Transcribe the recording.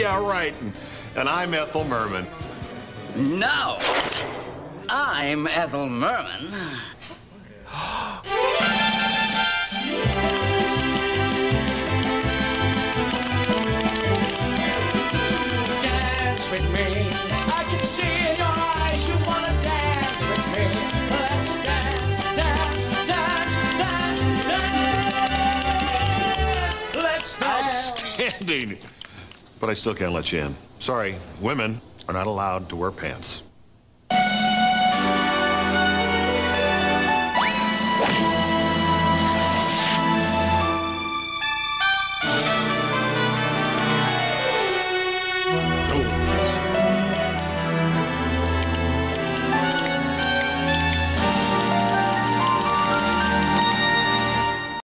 yeah, right. And, and I'm Ethel Merman. No. I'm Ethel Merman. dance with me. I can see in your eyes you wanna dance with me. Let's dance, dance, dance, dance, dance. Let's dance. Outstanding. But I still can't let you in. Sorry, women are not allowed to wear pants.